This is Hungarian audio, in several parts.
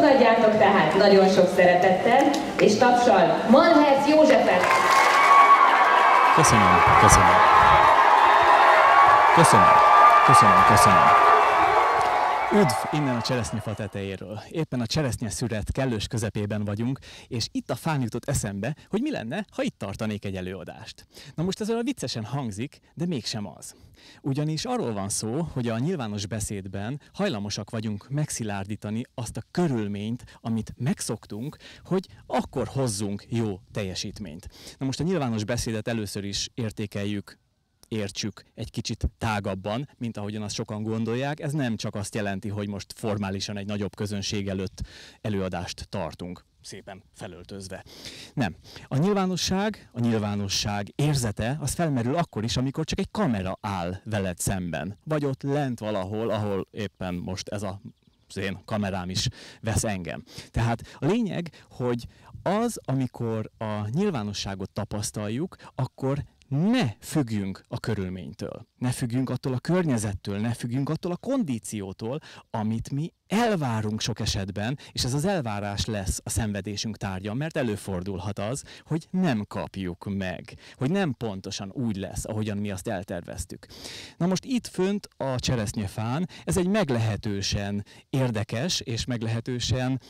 Fogadjátok tehát nagyon sok szeretettel, és tapsal Manherz Józsefet! Köszönöm, köszönöm. Köszönöm, köszönöm, köszönöm. Üdv innen a cseresznyefa tetejéről. Éppen a cseresznye szüret kellős közepében vagyunk, és itt a fán jutott eszembe, hogy mi lenne, ha itt tartanék egy előadást. Na most ez olyan viccesen hangzik, de mégsem az. Ugyanis arról van szó, hogy a nyilvános beszédben hajlamosak vagyunk megszilárdítani azt a körülményt, amit megszoktunk, hogy akkor hozzunk jó teljesítményt. Na most a nyilvános beszédet először is értékeljük értsük egy kicsit tágabban, mint ahogyan azt sokan gondolják. Ez nem csak azt jelenti, hogy most formálisan egy nagyobb közönség előtt előadást tartunk szépen felöltözve. Nem. A nyilvánosság, a nyilvánosság érzete, az felmerül akkor is, amikor csak egy kamera áll veled szemben. Vagy ott lent valahol, ahol éppen most ez a az én kamerám is vesz engem. Tehát a lényeg, hogy az, amikor a nyilvánosságot tapasztaljuk, akkor ne függjünk a körülménytől, ne függjünk attól a környezettől, ne függjünk attól a kondíciótól, amit mi elvárunk sok esetben, és ez az elvárás lesz a szenvedésünk tárgya, mert előfordulhat az, hogy nem kapjuk meg, hogy nem pontosan úgy lesz, ahogyan mi azt elterveztük. Na most itt fönt a cseresznyefán, ez egy meglehetősen érdekes és meglehetősen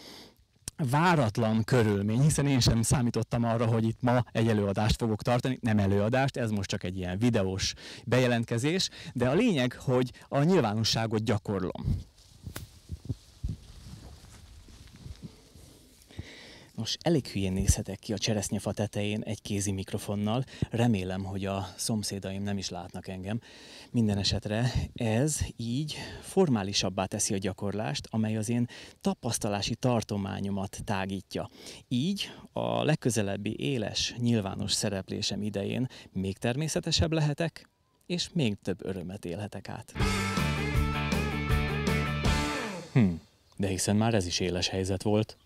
váratlan körülmény, hiszen én sem számítottam arra, hogy itt ma egy előadást fogok tartani, nem előadást, ez most csak egy ilyen videós bejelentkezés, de a lényeg, hogy a nyilvánosságot gyakorlom. Nos, elég hülyén nézhetek ki a cseresznyefa tetején egy kézi mikrofonnal. Remélem, hogy a szomszédaim nem is látnak engem. Minden esetre ez így formálisabbá teszi a gyakorlást, amely az én tapasztalási tartományomat tágítja. Így a legközelebbi éles, nyilvános szereplésem idején még természetesebb lehetek, és még több örömet élhetek át. Hm, de hiszen már ez is éles helyzet volt.